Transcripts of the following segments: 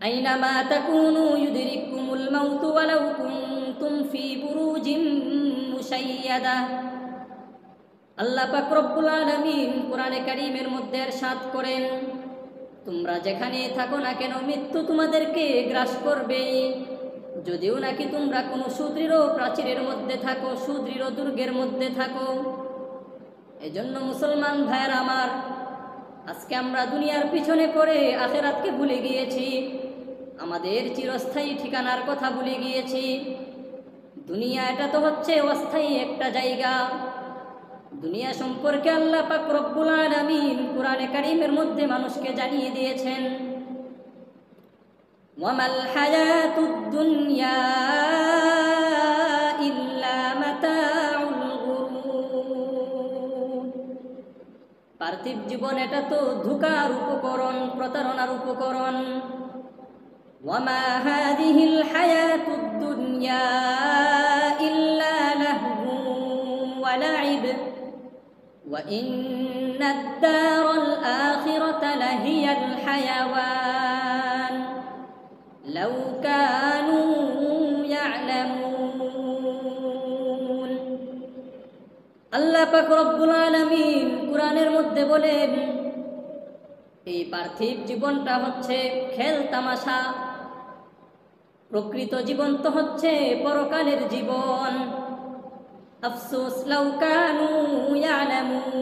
أينما تكونوا يدرككم الموت ولو كنتم في بروج مشيدة আল্লাহ পাক রব্বুল আলামিন কোরআনে কারীমের মধ্যে ارشاد করেন তোমরা যেখানে থাকো না কেন মৃত্যু তোমাদেরকে গ্রাস করবে যদিও নাকি তোমরা কোনো সুদৃঢ় প্রাচীরের মধ্যে থাকো সুদৃঢ় দুর্গের মধ্যে থাকো এজন্য মুসলমান ভাইয়ের আমার আজকে আমরা দুনিয়ার পিছনে পড়ে আখেরাতকে ভুলে গিয়েছি আমাদের চিরস্থায়ী ঠিকানার কথা ভুলে গিয়েছি। দুনিয়া এটা তো হচ্ছে অস্থায়ী একটা জায়গা। দুনিয়া সম্পর্কে আল্লাহ পাক রব্বুল আলামিন কোরআনে কারীমের মধ্যে মানুষকে জানিয়ে দিয়েছেন, ওয়ামাল হায়াতুদ দুনিয়া ইল্লা মাতাউল পার্থিব জীবন এটা তো ধোকার উপকরণ, প্রতারণার উপকরণ। ওয়ামা হাদিহিল হায়াতুদ দুনিয়া ইল্লা লাহু ওয়া লাইব وإن الدار الآخرة لهي الحيوان لو كانوا يعلمون আল্লাহ পাক রব্বুল আলামিন কোরআনের মধ্যে বলেন এই পার্থিব জীবনটা হচ্ছে খেল তামাশা প্রকৃত জীবন তো হচ্ছে পরকালের জীবন। আফসোস লাউ কানু ইয়ালামুন।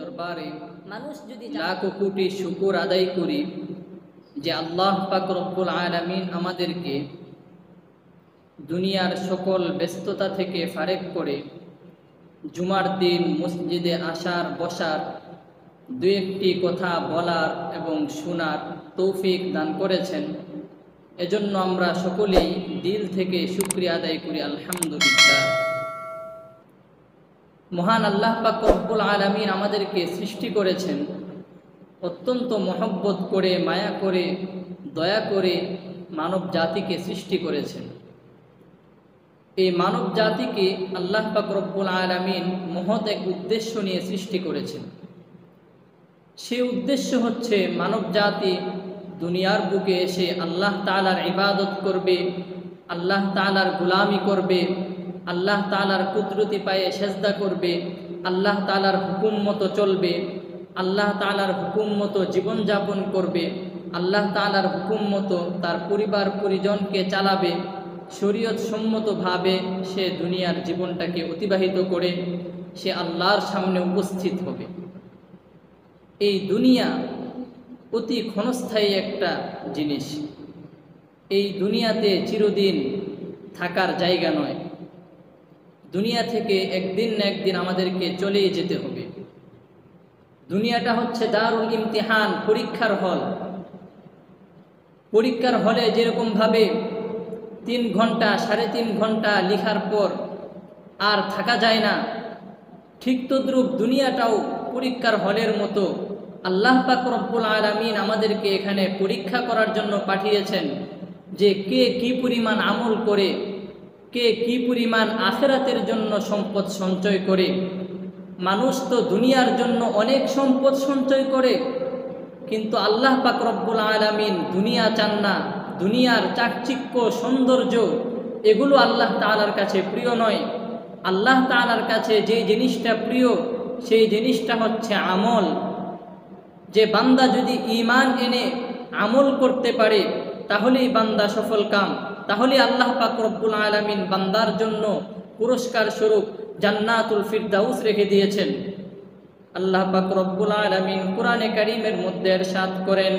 দরবারে মানুষ যদি লাখো কোটি শুকুর আদায় করি যে আল্লাহ পাক রব্বুল আলামিন আমাদেরকে দুনিয়ার সকল ব্যস্ততা থেকে ফারেক করে জুমার দিন মসজিদে আসার বসার দু একটি কথা বলার এবং শোনার তৌফিক দান করেছেন। এজন্য আমরা সকলেই দিল থেকে শুক্রিয়া আদায় করি, আলহামদুলিল্লাহ। মহান আল্লাহ পাক রব্বুল আলামিন আমাদেরকে সৃষ্টি করেছেন। অত্যন্ত মহব্বত করে, মায়া করে, দয়া করে মানব জাতিকে সৃষ্টি করেছেন। এই মানব জাতিকে আল্লাহ পাক রব্বুল আলামিন মহৎ এক উদ্দেশ্য নিয়ে সৃষ্টি করেছেন। সে উদ্দেশ্য হচ্ছে মানব জাতি দুনিয়ার বুকে এসে আল্লাহ তালার ইবাদত করবে, আল্লাহ তালার গুলামি করবে, আল্লাহ তালার কুদরতি পায়ে সেজদা করবে, আল্লাহ তালার হুকুম মতো চলবে, আল্লাহ তালার হুকুম মতো জীবনযাপন করবে, আল্লাহ তালার হুকুম মতো তার পরিবার পরিজনকে চালাবে, শরীয়ত সম্মতভাবে সে দুনিয়ার জীবনটাকে অতিবাহিত করে সে আল্লাহর সামনে উপস্থিত হবে। এই দুনিয়া অতি ক্ষণস্থায়ী একটা জিনিস। এই দুনিয়াতে চিরদিন থাকার জায়গা নয়। দুনিয়া থেকে একদিন না একদিন আমাদেরকে চলেই যেতে হবে। দুনিয়াটা হচ্ছে দারুল ইমতিহান, পরীক্ষার হল। পরীক্ষার হলে যেরকমভাবে তিন ঘণ্টা সাড়ে তিন ঘণ্টা লিখার পর আর থাকা যায় না, ঠিক তদ্রুপ দুনিয়াটাও পরীক্ষার হলের মতো আল্লাহ পাক রব্বুল আলমিন আমাদেরকে এখানে পরীক্ষা করার জন্য পাঠিয়েছেন যে কে কি পরিমাণ আমল করে, কে কি পরিমাণ আখেরাতের জন্য সম্পদ সঞ্চয় করে। মানুষ তো দুনিয়ার জন্য অনেক সম্পদ সঞ্চয় করে, কিন্তু আল্লাহ পাক রব্বুল আলমিন দুনিয়া চান না, দুনিয়ার চাকচিক্য, সৌন্দর্য, এগুলো আল্লাহ তালার কাছে প্রিয় নয়। আল্লাহ তালার কাছে যে জিনিসটা প্রিয়, সেই জিনিসটা হচ্ছে আমল। যে বান্দা যদি ইমান এনে আমল করতে পারে তাহলেই বান্দা সফল কাম তাহলে আল্লাহ পাক রব্বুল আলমিন বান্দার জন্য পুরস্কার স্বরূপ জান্নাতুল ফিরদাউস রেখে দিয়েছেন আল্লাহ পাক রব্বুল আলমিন কোরআনে কারিমের মধ্যে এরশাদ করেন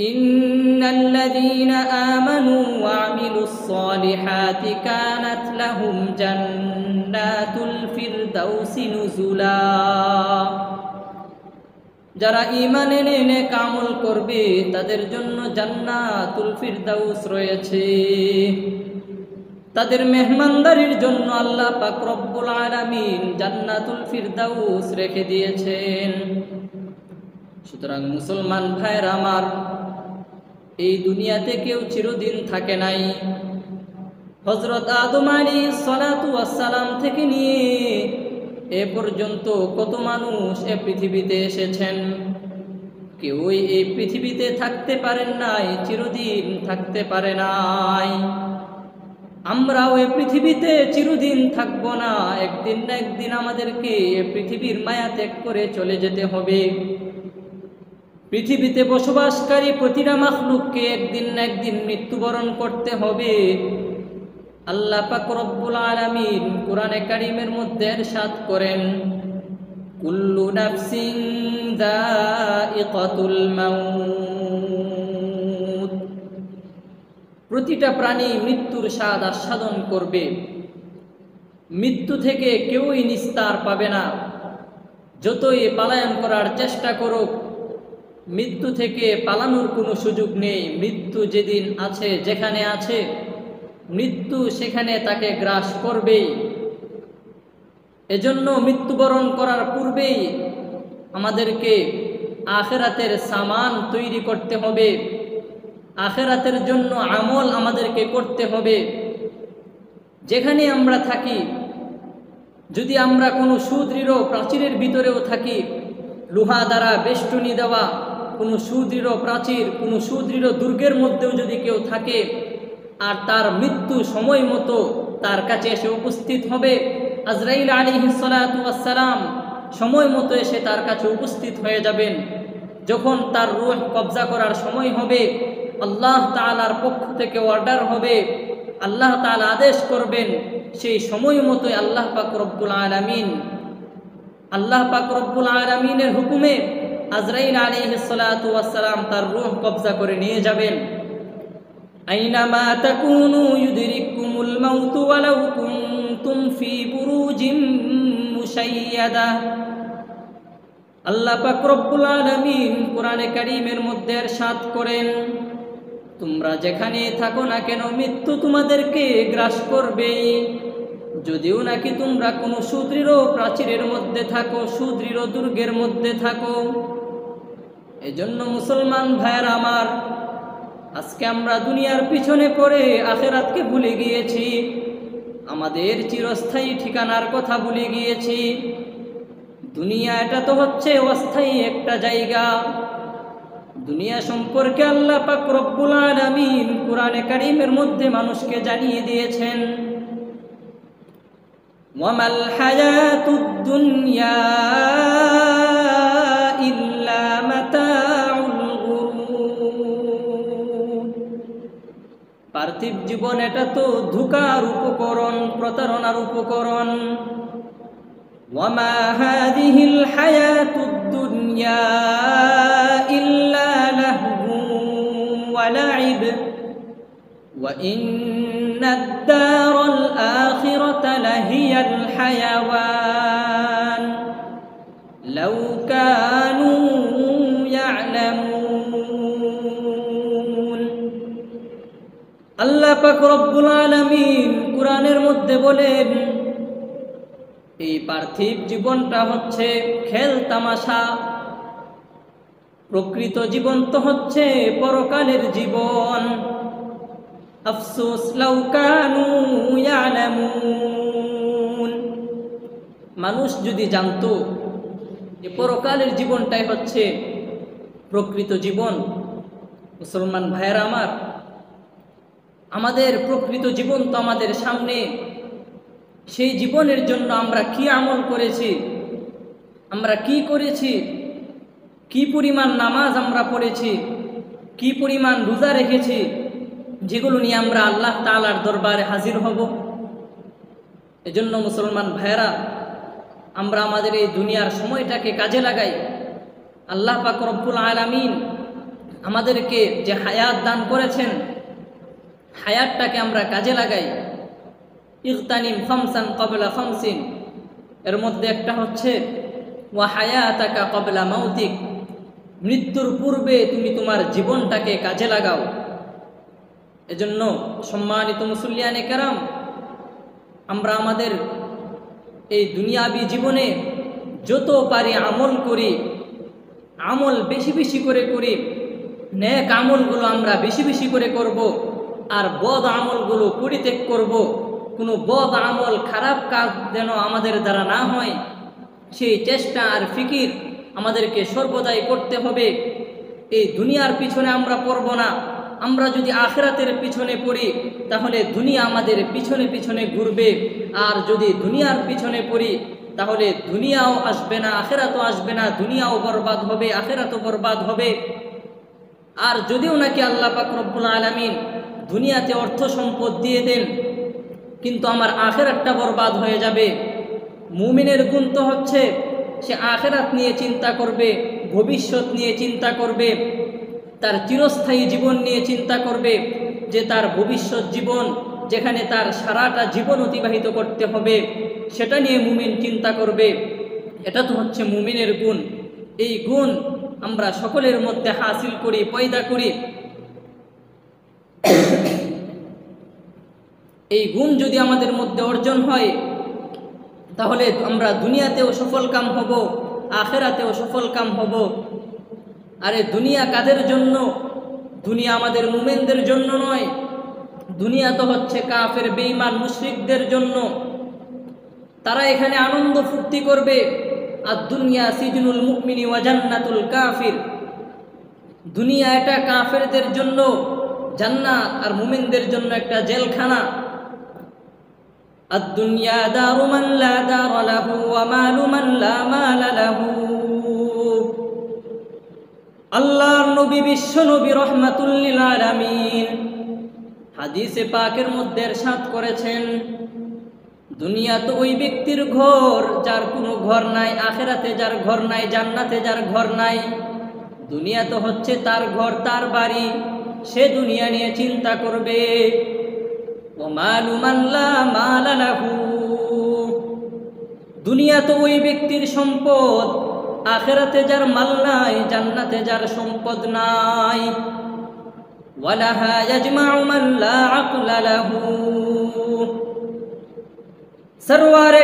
إن الذين آمنوا وعملوا الصالحات كانت لهم جنات الفردوس نزلا যারা ইমান এনে কামল করবে, তাদের জন্য জান্নাতুল ফিরদাউস রয়েছে। তাদের মেহমানদারির জন্য আল্লাহ পাক রব্বুল আলামিন জান্নাতুল ফিরদাউস রেখে দিয়েছেন। সুতরাং মুসলমান ভাইয়ের আমার, এই দুনিয়াতে কেউ চিরদিন থাকে নাই। হজরত আদম সলাতু আসসালাম থেকে নিয়ে এ পর্যন্ত কত মানুষ এ পৃথিবীতে এসেছেন? কেউই এই পৃথিবীতে থাকতে পারেন নাই, চিরদিন থাকতে পারে নাই। আমরাও এই পৃথিবীতে চিরদিন থাকব না, একদিন না একদিন আমাদেরকে এ পৃথিবীর মায়া ত্যাগ করে চলে যেতে হবে। পৃথিবীতে বসবাসকারী প্রতিটা মাখলুককে একদিন না একদিন মৃত্যুবরণ করতে হবে। আল্লাহ পাক রব্বুল আলামিন কোরআনে কারিমের মধ্যে এরশাদ করেন, কুল্লু নাফসিন মাউত। প্রতিটা প্রাণী মৃত্যুর স্বাদ আস্বাদন করবে। মৃত্যু থেকে কেউই নিস্তার পাবে না। যতই পালায়ন করার চেষ্টা করুক, মৃত্যু থেকে পালানোর কোনো সুযোগ নেই। মৃত্যু যেদিন আছে, যেখানে আছে মৃত্যু সেখানে তাকে গ্রাস করবেই। এজন্য মৃত্যুবরণ করার পূর্বেই আমাদেরকে আখেরাতের সামান তৈরি করতে হবে। আখেরাতের জন্য আমল আমাদেরকে করতে হবে। যেখানে আমরা থাকি, যদি আমরা কোনো সুদৃঢ় প্রাচীরের ভিতরেও থাকি, লোহা দ্বারা বেষ্টনী দেওয়া কোনো সুদৃঢ় প্রাচীর, কোনো সুদৃঢ় দুর্গের মধ্যেও যদি কেউ থাকে আর তার মৃত্যু সময় মতো তার কাছে এসে উপস্থিত হবে। আজরাইল আলী সালাম সময় মতো এসে তার কাছে উপস্থিত হয়ে যাবেন। যখন তার রুহ কবজা করার সময় হবে, আল্লাহ তালার পক্ষ থেকে অর্ডার হবে। আল্লাহ তালা আদেশ করবেন, সেই সময় মতোই আল্লাহ পাক রব্বুল আলমিন। আল্লাহ পাক রব্বুল আলমিনের হুকুমে আজরাইল আলী সালাম তার রুহ কবজা করে নিয়ে যাবেন। আইনামা তাকুনু ইউদরিকুমুল মাউতু ওয়ালাউ কুনতুম ফি বুরুজিম মুশাইয়াদা আল্লাহ পাক রব্বুল আলামিন কোরআনে কারীমের মধ্যে ارشاد করেন তোমরা যেখানে থাকো না কেন মৃত্যু তোমাদেরকে গ্রাস করবেই যদিও নাকি তোমরা কোনো সুদৃঢ় প্রাচীরের মধ্যে থাকো সুদৃঢ় দুর্গের মধ্যে থাকো এজন্য মুসলমান ভাইয়ের আমার আজকে আমরা দুনিয়ার পিছনে পড়ে আখেরাতকে ভুলে গিয়েছি। আমাদের চিরস্থায়ী ঠিকানার কথা ভুলে গিয়েছি। দুনিয়া এটা তো হচ্ছে অস্থায়ী একটা জায়গা। দুনিয়া সম্পর্কে আল্লাহ পাক রব্বুল আলামিন কোরআনে কারীমের মধ্যে মানুষকে জানিয়ে দিয়েছেন। ওয়ামাল হায়াতুদ দুনিয়া পার্থিব জীবন এটা তো ধোকার উপকরণ প্রতারণার উপকরণ وما هذه الحياة الدنيا إلا لهو ولعب وإن الدار الآخرة لهي الحيوان لو كانوا আল্লাহ পাক রব্বুল আলামিন কোরআনের মধ্যে বলেন, এই পার্থিব জীবনটা হচ্ছে খেল তামাশা। প্রকৃত জীবন তো হচ্ছে পরকালের জীবন। আফসোস লাউকানু ইয়ালামুন। মানুষ যদি জানতো যে পরকালের জীবনটাই হচ্ছে প্রকৃত জীবন, মুসলমান ভাইয়েরা আমার আমাদের প্রকৃত জীবন তো আমাদের সামনে। সেই জীবনের জন্য আমরা কি আমল করেছি? আমরা কি করেছি? কি পরিমাণ নামাজ আমরা পড়েছি? কি পরিমাণ রোজা রেখেছি? যেগুলো নিয়ে আমরা আল্লাহ তালার দরবারে হাজির হব। এজন্য মুসলমান ভাইয়েরা, আমরা আমাদের এই দুনিয়ার সময়টাকে কাজে লাগাই। আল্লাহ পাক রব্বুল আলামিন আমাদেরকে যে হায়াত দান করেছেন হায়াতটাকে আমরা কাজে লাগাই। ইকতানিম খমসান কবলা খমসিন। এর মধ্যে একটা হচ্ছে, ওয়া হায়াতাকা কবলা মৌতিক মৃত্যুর পূর্বে তুমি তোমার জীবনটাকে কাজে লাগাও। এজন্য সম্মানিত মুসল্লিয়ানে কেরাম, আমরা আমাদের এই দুনিয়াবি জীবনে যত পারি আমল করি, আমল বেশি বেশি করে করি ন্যাক আমলগুলো আমরা বেশি বেশি করে করব। আর বদ আমলগুলো পরিত্যাগ করব। কোনো বদ আমল খারাপ কাজ যেন আমাদের দ্বারা না হয়, সেই চেষ্টা আর ফিকির আমাদেরকে সর্বদাই করতে হবে। এই দুনিয়ার পিছনে আমরা পড়ব না। আমরা যদি আখেরাতের পিছনে পড়ি, তাহলে দুনিয়া আমাদের পিছনে পিছনে ঘুরবে। আর যদি দুনিয়ার পিছনে পড়ি, তাহলে দুনিয়াও আসবে না, আখেরাতও আসবে না, দুনিয়াও বরবাদ হবে, আখেরাতও বরবাদ হবে। আর যদিও নাকি আল্লাহ পাক রব্বুল আলমিন দুনিয়াতে অর্থ সম্পদ দিয়ে দেন, কিন্তু আমার আখেরাতটা বরবাদ হয়ে যাবে। মুমিনের গুণ তো হচ্ছে, সে আখেরাত নিয়ে চিন্তা করবে, ভবিষ্যৎ নিয়ে চিন্তা করবে, তার চিরস্থায়ী জীবন নিয়ে চিন্তা করবে, যে তার ভবিষ্যৎ জীবন, যেখানে তার সারাটা জীবন অতিবাহিত করতে হবে, সেটা নিয়ে মুমিন চিন্তা করবে। এটা তো হচ্ছে মুমিনের গুণ। এই গুণ আমরা সকলের মধ্যে হাসিল করি, পয়দা করি। এই গুণ যদি আমাদের মধ্যে অর্জন হয়, তাহলে আমরা দুনিয়াতেও সফল কাম হব, আখেরাতেও সফল কাম হব। আরে দুনিয়া কাদের জন্য? দুনিয়া আমাদের মুমেনদের জন্য নয়। দুনিয়া তো হচ্ছে কাফের বেইমান মুশরিকদের জন্য। তারা এখানে আনন্দ ফুর্তি করবে। আর দুনিয়া সিজনুল মুকমিনী ওয়া জান্নাতুল কাফির। দুনিয়া এটা কাফেরদের জন্য। জান্নাত আর মুমিনদের জন্য একটা জেলখানা الدنيا دار من لا دار له ومال من لا مال له আল্লাহর নবী বিশ্ব নবী রহমাতুল্লিল আলামিন হাদিসে পাকের মধ্যে এরশাদ করেছেন দুনিয়া তো ওই ব্যক্তির ঘর যার কোনো ঘর নাই আখেরাতে যার ঘর নাই জান্নাতে যার ঘর নাই দুনিয়া তো হচ্ছে তার ঘর তার বাড়ি সে দুনিয়া নিয়ে চিন্তা করবে। ওমালু মাল্লা মালালাহু দুনিয়া তো ওই ব্যক্তির সম্পদ, আখেরাতে যার মাল নাই, জান্নাতে যার সম্পদ নাই। সরওয়ারে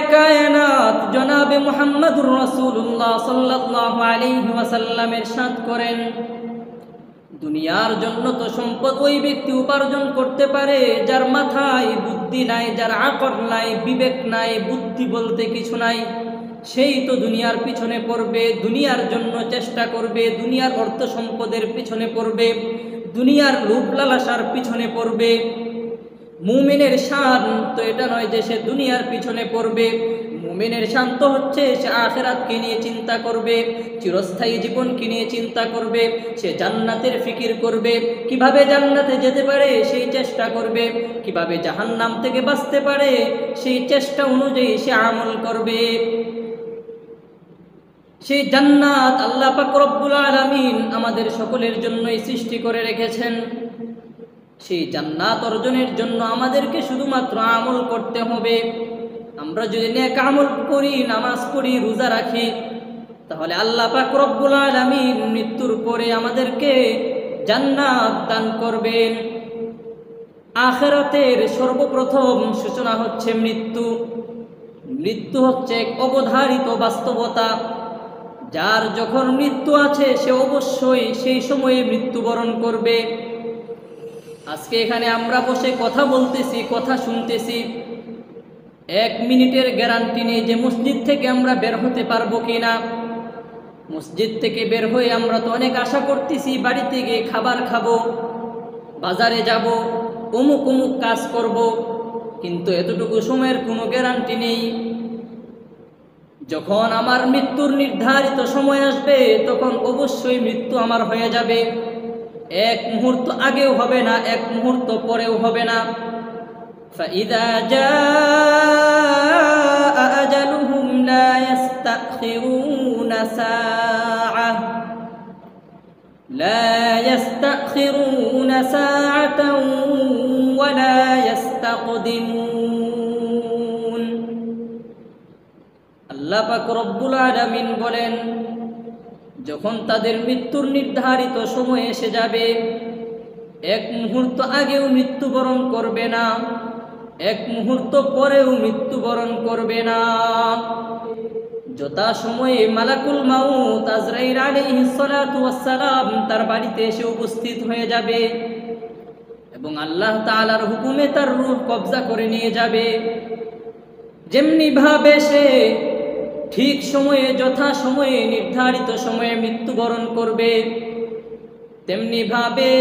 জনাবে মুহাম্মদুর রাসূলুল্লাহ সাল্লাল্লাহু আলাইহি ওয়াসাল্লামের ইরশাদ করেন দুনিয়ার জন্য তো সম্পদ ওই ব্যক্তি উপার্জন করতে পারে, যার মাথায় বুদ্ধি নাই, যার আকর নাই, বিবেক নাই, বুদ্ধি বলতে কিছু নাই, সেই তো দুনিয়ার পিছনে পড়বে, দুনিয়ার জন্য চেষ্টা করবে, দুনিয়ার অর্থ সম্পদের পিছনে পড়বে, দুনিয়ার লোভ লালাসার পিছনে পড়বে। মুমিনের শান তো এটা নয় যে সে দুনিয়ার পিছনে পড়বে মুমিনের শান্ত হচ্ছে, সে আখেরাতকে নিয়ে চিন্তা করবে, চিরস্থায়ী জীবনকে নিয়ে চিন্তা করবে, সে জান্নাতের ফিকির করবে। কীভাবে জান্নাতে যেতে পারে, সেই চেষ্টা করবে। কীভাবে জাহান্নাম থেকে বাঁচতে পারে, সেই চেষ্টা অনুযায়ী সে আমল করবে। সেই জান্নাত আল্লাহ পাক রব্বুল আলামিন আমাদের সকলের জন্যই সৃষ্টি করে রেখেছেন। সেই জান্নাত অর্জনের জন্য আমাদেরকে শুধুমাত্র আমল করতে হবে। আমরা যদি নেক আমল করি, নামাজ পড়ি, রোজা রাখি, তাহলে আল্লাহ পাক রব্বুল আলামিন মৃত্যুর পরে আমাদেরকে জান্নাত দান করবেন। আখেরাতের সর্বপ্রথম সূচনা হচ্ছে মৃত্যু। মৃত্যু হচ্ছে এক অবধারিত বাস্তবতা। যার যখন মৃত্যু আছে, সে অবশ্যই সেই সময়ে মৃত্যুবরণ করবে। আজকে এখানে আমরা বসে কথা বলতেছি, কথা শুনতেছি। এক মিনিটের গ্যারান্টি নেই যে মসজিদ থেকে আমরা বের হতে পারব কি না মসজিদ থেকে বের হয়ে আমরা তো অনেক আশা করতেছি, বাড়িতে গিয়ে খাবার খাব, বাজারে যাব অমুক অমুক কাজ করব, কিন্তু এতটুকু সময়ের কোনো গ্যারান্টি নেই। যখন আমার মৃত্যুর নির্ধারিত সময় আসবে, তখন অবশ্যই মৃত্যু আমার হয়ে যাবে। এক মুহূর্ত আগেও হবে না, এক মুহূর্ত পরেও হবে না। فإذا جاء أجلهم لا يستأخرون ساعة لا يستأخرون ساعة ولا يستقدمون আল্লাহ পাক রব্বুল আলামিন বলেন যখন তাদের মৃত্যুর নির্ধারিত সময় এসে যাবে এক মুহূর্ত আগেও মৃত্যুবরণ করবে না এক মুহূর্ত পরেও মৃত্যুবরণ করবে না। যথা সময়ে মালাকুল মাউত আজরাইল ওয়াসসালাম তার বাড়িতে এসে উপস্থিত হয়ে যাবে এবং আল্লাহ তাআলার হুকুমে তার রূহ কবজা করে নিয়ে যাবে। যেমনি ভাবে সে ঠিক সময়ে যথা সময়ে নির্ধারিত সময়ে মৃত্যুবরণ করবে, তেমনি ভাবে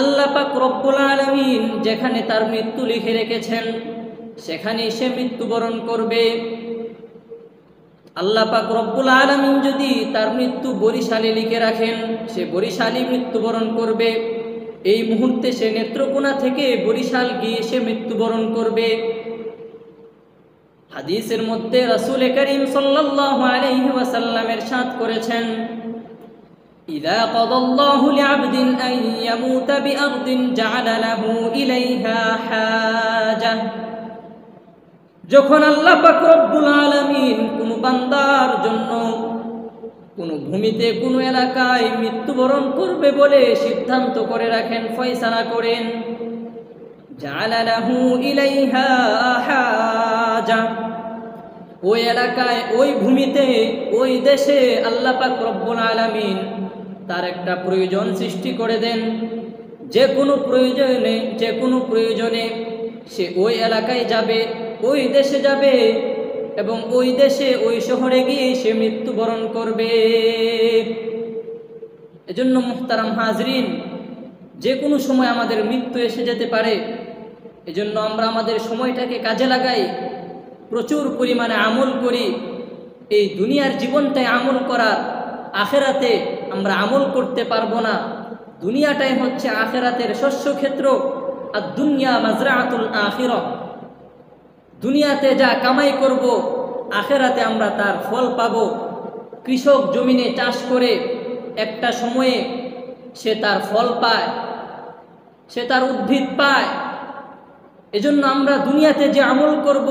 আল্লাহ পাক রব্বুল আলমিন যেখানে তার মৃত্যু লিখে রেখেছেন, সেখানেই সে মৃত্যুবরণ করবে। আল্লাহ পাক রব্বুল আলমিন যদি তার মৃত্যু বরিশালে লিখে রাখেন, সে বরিশালে মৃত্যুবরণ করবে। এই মুহূর্তে সে নেত্রকোনা থেকে বরিশাল গিয়ে সে মৃত্যুবরণ করবে। হাদিসের মধ্যে রাসূল করিম সাল্লাল্লাহু আলাইহি ওয়াসাল্লামের সাথ করেছেন إذا قضى الله لعبد أن يموت بأرض جعل له إليها حاجة যখন আল্লাহ পাক রব্বুল আলামিন কোন বান্দার জন্য কোন ভূমিতে কোন এলাকায় মৃত্যুবরণ করবে বলে সিদ্ধান্ত করে রাখেন ফয়সালা করেন জাআলা লাহু ইলাইহা হাজা ওই এলাকায় ওই ভূমিতে ওই দেশে আল্লাহ পাক রব্বুল আলামিন তার একটা প্রয়োজন সৃষ্টি করে দেন। যে কোনো প্রয়োজনে, যে কোনো প্রয়োজনে সে ওই এলাকায় যাবে, ওই দেশে যাবে এবং ওই দেশে, ওই শহরে গিয়ে সে মৃত্যুবরণ করবে। এজন্য মুহতারাম হাজরিন, যে কোনো সময় আমাদের মৃত্যু এসে যেতে পারে। এজন্য আমরা আমাদের সময়টাকে কাজে লাগাই, প্রচুর পরিমাণে আমল করি, এই দুনিয়ার জীবনটাই আমল করার আখেরাতে আমরা আমল করতে পারব না। দুনিয়াটাই হচ্ছে আখেরাতের শস্য ক্ষেত্র, আর দুনিয়া মাজরাতুল আখির। দুনিয়াতে যা কামাই করব, আখেরাতে আমরা তার ফল পাব। কৃষক জমিনে চাষ করে একটা সময়ে সে তার ফল পায়, সে তার উদ্ভিদ পায়। এজন্য আমরা দুনিয়াতে যে আমল করব,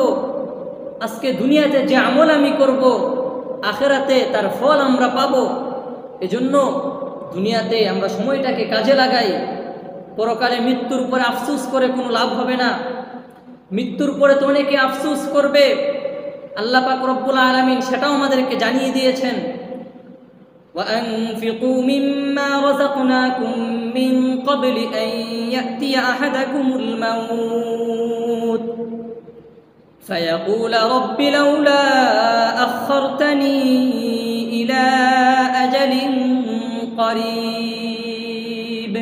আজকে দুনিয়াতে যে আমল আমি করব, আখেরাতে তার ফল আমরা পাব। এজন্য দুনিয়াতে আমরা সময়টাকে কাজে লাগাই পরকালে মৃত্যুর পরে আফসুস করে কোনো লাভ হবে না মৃত্যুর পরে তো অনেকে আফসুস করবে আল্লাহ পাক রব্বুল আলমিন সেটাও আমাদেরকে জানিয়ে দিয়েছেন وأنفقوا مما رزقناكم من قبل أن يأتي أحدكم الموت فيقول رب لولا أخرتني إلى أجل قريب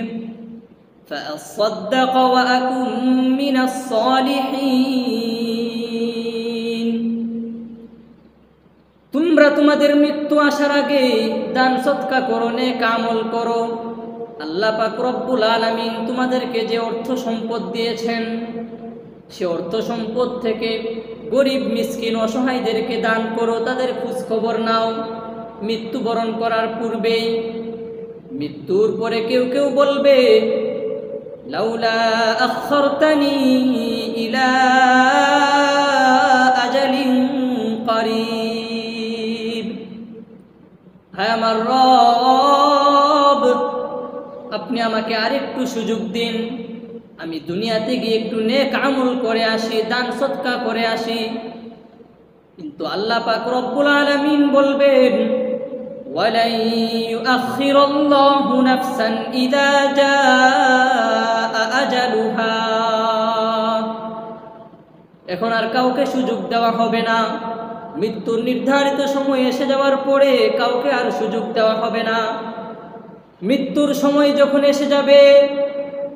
فأصدق وأكن من الصالحين তোমরা তোমাদের মৃত্যু আসার আগে দান সৎকা করো নে কামল করো আল্লাহ পাক রব্বুল আলামিন তোমাদেরকে যে অর্থ সম্পদ দিয়েছেন সে অর্থ সম্পদ থেকে গরিব মিসকিন অসহায়দেরকে দান করো তাদের খোঁজ খবর নাও মৃত্যুবরণ করার পূর্বেই, মৃত্যুর পরে কেউ কেউ বলবে ইলা হ্যাঁ আমার রব, আপনি আমাকে আরেকটু সুযোগ দিন। আমি দুনিয়াতে গিয়ে একটু নেক আমল করে আসি, দান সৎকা করে আসি। কিন্তু আল্লাহ পাক রব্বুল আলামিন বলবেন ولن يؤخر الله نفسا إذا جاء أجلها এখন আর কাউকে সুযোগ দেওয়া হবে না মৃত্যুর নির্ধারিত সময় এসে যাওয়ার পরে কাউকে আর সুযোগ দেওয়া হবে না মৃত্যুর সময় যখন এসে যাবে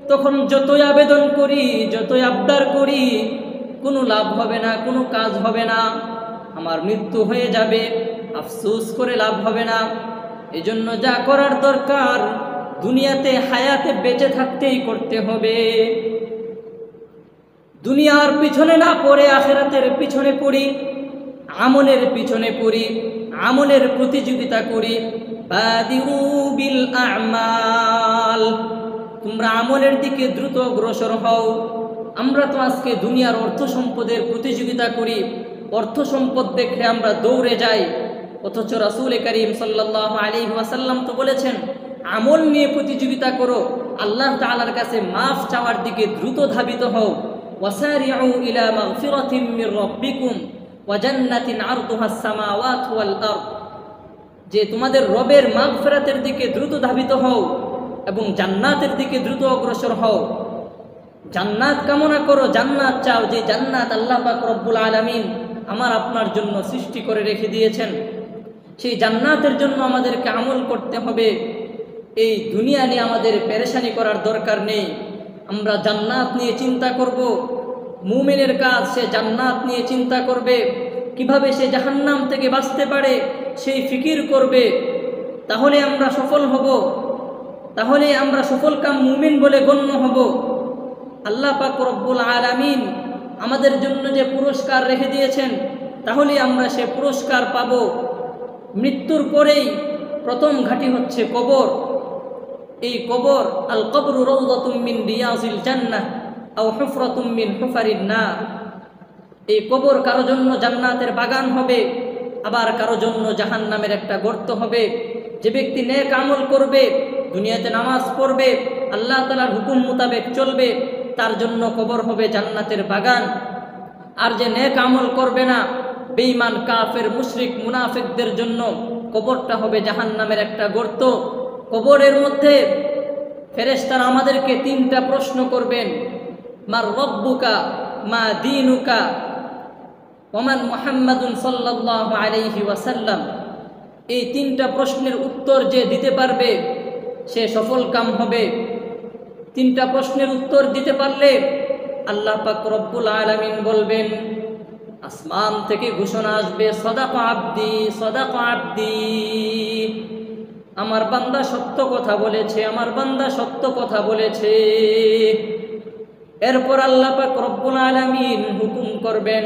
তখন যতই আবেদন করি যতই আবদার করি কোনো লাভ হবে না কোনো কাজ হবে না আমার মৃত্যু হয়ে যাবে আফসোস করে লাভ হবে না। এজন্য যা করার দরকার, দুনিয়াতে হায়াতে বেঁচে থাকতেই করতে হবে। দুনিয়ার পিছনে না পড়ে, আখেরাতের পিছনে পড়ি, আমলের পিছনে পড়ি, আমলের প্রতিযোগিতা করি। বিল আমাল। তোমরা আমলের দিকে দ্রুত অগ্রসর হও। আমরা তো আজকে দুনিয়ার অর্থ সম্পদের প্রতিযোগিতা করি, অর্থ সম্পদ দেখে আমরা দৌড়ে যাই। অথচ রাসুল করিম সাল্লাহ আলী ওয়াসাল্লাম তো বলেছেন, আমল নিয়ে প্রতিযোগিতা করো, আল্লাহ তালার কাছে মাফ চাওয়ার দিকে দ্রুত ধাবিত হও। যে তোমাদের রবের মাগফিরাতের দিকে দ্রুত ধাবিত হও এবং জান্নাতের দিকে দ্রুত অগ্রসর হও। জান্নাত কামনা করো, জান্নাত চাও যে জান্নাত আল্লাহ পাক রব্বুল আলামিন আমার আপনার জন্য সৃষ্টি করে রেখে দিয়েছেন। সেই জান্নাতের জন্য আমাদেরকে আমল করতে হবে। এই দুনিয়া নিয়ে আমাদের পেরেশানি করার দরকার নেই। আমরা জান্নাত নিয়ে চিন্তা করব। মুমিনের কাজ সে জান্নাত নিয়ে চিন্তা করবে। কীভাবে সে জাহান্নাম থেকে বাঁচতে পারে, সেই ফিকির করবে। তাহলে আমরা সফল হব। তাহলে আমরা সফল কাম মুমিন বলে গণ্য হব। আল্লাহ পাক রব্বুল আলামিন আমাদের জন্য যে পুরস্কার রেখে দিয়েছেন, তাহলে আমরা সে পুরস্কার পাব। মৃত্যুর পরেই প্রথম ঘাটি হচ্ছে কবর। এই কবর আল কবরু রৌদাতুম মিন রিয়াজিল জান্নাহ আও হুফরাতুম মিন হুফারিন নার। এই কবর কারও জন্য জান্নাতের বাগান হবে, আবার কারও জন্য জাহান্নামের একটা গর্ত হবে। যে ব্যক্তি নেক আমল করবে, দুনিয়াতে নামাজ পড়বে, আল্লাহ তালার হুকুম মোতাবেক চলবে, তার জন্য কবর হবে জান্নাতের বাগান। আর যে নেক আমল করবে না বেঈমান, কাফের, মুশরিক, মুনাফিকদের জন্য কবরটা হবে জাহান্নামের একটা গর্ত। কবরের মধ্যে ফেরেশতারা আমাদেরকে তিনটা প্রশ্ন করবেন। মার রব্বুকা, মা দিনুকা, ওমান মোহাম্মদুন সাল্লাহ আলাইহি ওয়াসাল্লাম। এই তিনটা প্রশ্নের উত্তর যে দিতে পারবে, সে সফল কাম হবে। তিনটা প্রশ্নের উত্তর দিতে পারলে আল্লাহ পাক রব্বুল আলামিন বলবেন আসমান থেকে ঘোষণা আসবে, সদাক আব্দি সদাক আব্দি। আমার বান্দা সত্য কথা বলেছে, আমার বান্দা সত্য কথা বলেছে। এরপর পাক রব্বুল আলামিন হুকুম করবেন,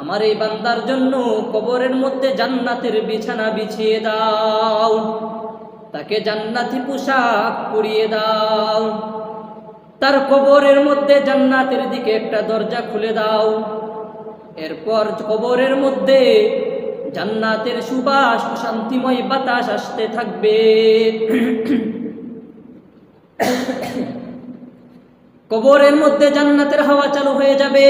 আমার এই বান্দার জন্য কবরের মধ্যে জান্নাতের বিছানা বিছিয়ে দাও, তাকে জান্নাতি পোশাক পরিয়ে দাও, তার কবরের মধ্যে জান্নাতের দিকে একটা দরজা খুলে দাও। এরপর কবরের মধ্যে জান্নাতের সুবাস শান্তিময় বাতাস আসতে থাকবে। কবরের মধ্যে জান্নাতের হাওয়া চালু হয়ে যাবে।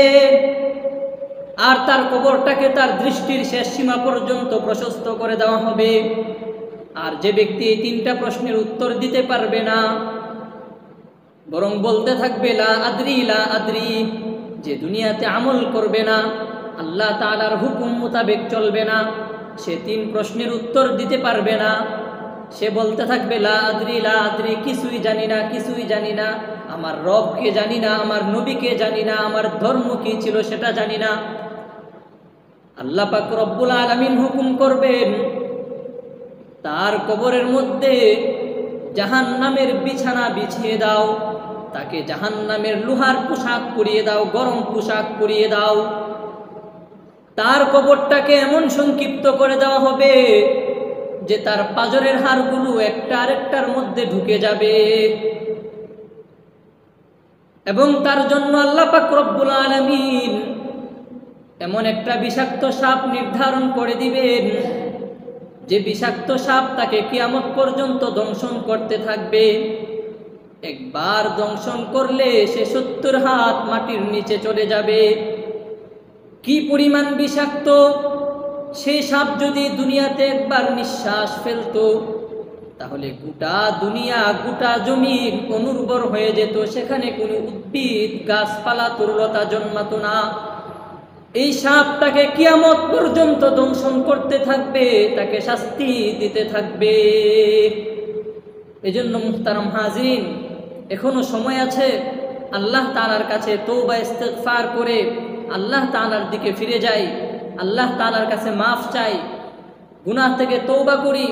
আর তার কবরটাকে তার দৃষ্টির শেষ সীমা পর্যন্ত প্রশস্ত করে দেওয়া হবে। আর যে ব্যক্তি এই তিনটা প্রশ্নের উত্তর দিতে পারবে না, বরং বলতে থাকবে, লা আদ্রি লা আদ্রি যে দুনিয়াতে আমল করবে না। আল্লাহ তালার হুকুম মোতাবেক চলবে না। সে তিন প্রশ্নের উত্তর দিতে পারবে না। সে বলতে থাকবে, লা আদ্রি, লা কিছুই জানি না, কিছুই জানি না। আমার রবকে জানি না, আমার নবীকে জানি না, আমার ধর্ম কি ছিল সেটা জানি না। আল্লাহ পাক রব্বুল আলমিন হুকুম করবেন, তার কবরের মধ্যে জাহান নামের বিছানা বিছিয়ে দাও, তাকে জাহান নামের লোহার পোশাক পরিয়ে দাও, গরম পোশাক পরিয়ে দাও। তার কবরটাকে এমন সংক্ষিপ্ত করে দেওয়া হবে যে তার পাজরের হাড়গুলো একটা আরেকটার মধ্যে ঢুকে যাবে। এবং তার জন্য আল্লাহ পাক রব্বুল আলমিন এমন একটা বিষাক্ত সাপ নির্ধারণ করে দিবেন, যে বিষাক্ত সাপ তাকে কিয়ামত পর্যন্ত দংশন করতে থাকবে। একবার দংশন করলে সে সত্তর হাত মাটির নিচে চলে যাবে। কি পরিমাণ বিষাক্ত? সেই সাপ যদি দুনিয়াতে একবার নিঃশ্বাস ফেলতো, তাহলে গোটা দুনিয়া, গোটা জমি অনুর্বর হয়ে যেত। সেখানে কোনো উদ্ভিদ, গাছপালা, তরুলতা জন্মাতো না। এই সাপটাকে কিয়ামত পর্যন্ত দংশন করতে থাকবে, তাকে শাস্তি দিতে থাকবে। এজন্য মুহতারাম হাজিন এখনও সময় আছে। আল্লাহ তালার কাছে তৌবা ইস্তেগফার করে আল্লাহ তালার দিকে ফিরে যাই, আল্লাহ তালার কাছে মাফ চাই, গুনাহ থেকে তৌবা করি,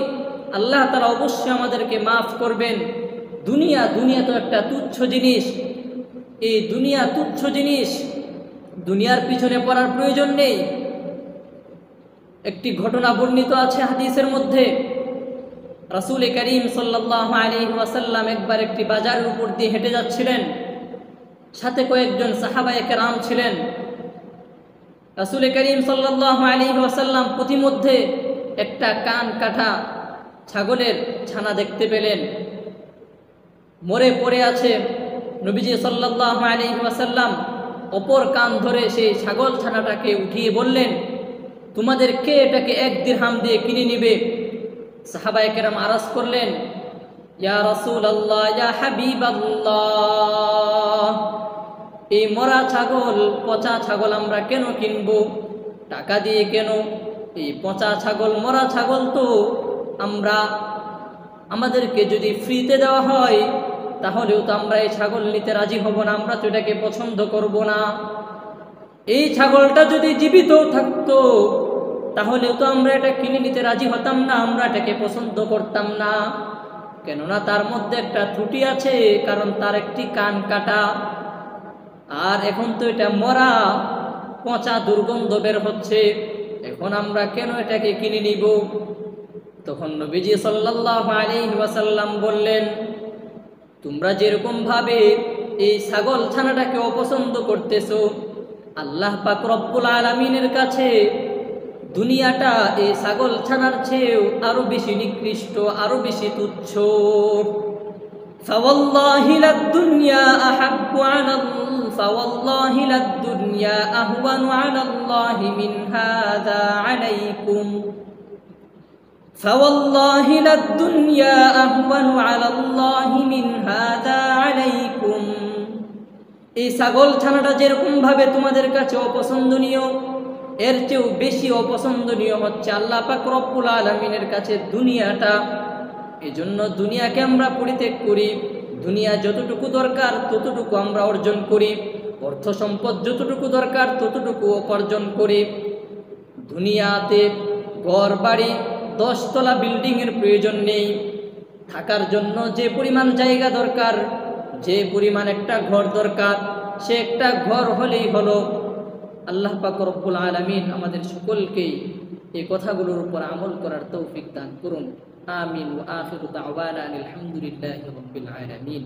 আল্লাহ তালা অবশ্যই আমাদেরকে মাফ করবেন। দুনিয়া দুনিয়া তো একটা তুচ্ছ জিনিস। এই দুনিয়া তুচ্ছ জিনিস, দুনিয়ার পিছনে পড়ার প্রয়োজন নেই। একটি ঘটনা বর্ণিত আছে হাদিসের মধ্যে। রাসুল করিম সাল্লাহ আলী ওয়াসাল্লাম একবার একটি বাজারের উপর দিয়ে হেঁটে যাচ্ছিলেন। সাথে কয়েকজন সাহাবায়ে কেরাম ছিলেন। রাসুল করিম সাল্লাহ আলী ওয়াসাল্লাম প্রতিমধ্যে একটা কান কাটা ছাগলের ছানা দেখতে পেলেন। মরে পড়ে আছে নবীজি সাল্লাহ আলী ওয়াসাল্লাম। অপর কান ধরে সেই ছাগল ছানাটাকে উঠিয়ে বললেন, তোমাদের কে এটাকে এক দিরহাম দিয়ে কিনে নিবে? সাহাবায় কেরাম আরাজ করলেন, ইয়া রসুল আল্লাহ ইয়া হাবিব আল্লাহ এই মরা ছাগল, পচা ছাগল আমরা কেন কিনব? টাকা দিয়ে কেন? এই পচা ছাগল, মরা ছাগল তো আমরা, আমাদেরকে যদি ফ্রিতে দেওয়া হয়, তাহলেও তো আমরা এই ছাগল নিতে রাজি হব না, আমরা তো এটাকে পছন্দ করব না। এই ছাগলটা যদি জীবিত থাকতো, তাহলেও তো আমরা এটা কিনে নিতে রাজি হতাম না, আমরা এটাকে পছন্দ করতাম না। কেননা তার মধ্যে একটা ত্রুটি আছে, কারণ তার একটি কান কাটা। আর এখন তো এটা মরা, পচা দুর্গন্ধ বের হচ্ছে। এখন আমরা কেন এটাকে কিনে নিব? তখন নবীজি সাল্লাল্লাহু আলাইহি ওয়াসাল্লাম বললেন, তোমরা যেরকম ভাবে এই ছাগল ছানাটাকে অপছন্দ করতেছো, আল্লাহ পাক রব্বুল আলামিনের কাছে দুনিয়াটা এই ছাগল ছানার চেয়েও আরও বেশি নিকৃষ্ট, আরও বেশি তুচ্ছ। فوالله للدنيا أحب على الله فوالله للدنيا أهون على الله من هذا عليكم فوالله للدنيا أهون على الله من هذا عليكم এই ছাগল ছানাটা যেরকম ভাবে তোমাদের কাছে অপছন্দনীয় এর চেয়েও বেশি অপছন্দনীয় হচ্ছে আল্লাহ পাক রব্বুল আলমিনের কাছে দুনিয়াটা এজন্য দুনিয়াকে আমরা পরিত্যাগ করি, দুনিয়া যতটুকু দরকার ততটুকু আমরা অর্জন করি, অর্থ সম্পদ যতটুকু দরকার ততটুকু উপার্জন করি। দুনিয়াতে ঘর, বাড়ি, দশতলা বিল্ডিংয়ের প্রয়োজন নেই। থাকার জন্য যে পরিমাণ জায়গা দরকার, যে পরিমাণ একটা ঘর দরকার, সে একটা ঘর হলেই হলো। আল্লাহ পাক রব্বুল আলমিন আমাদের সকলকেই এই কথাগুলোর উপর আমল করার তৌফিক দান করুন। আমিন ও আখির দাওয়ানা আলহামদুলিল্লাহি রাব্বিল আলামিন